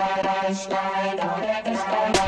Stein, Stein, sky, the sky, the sky.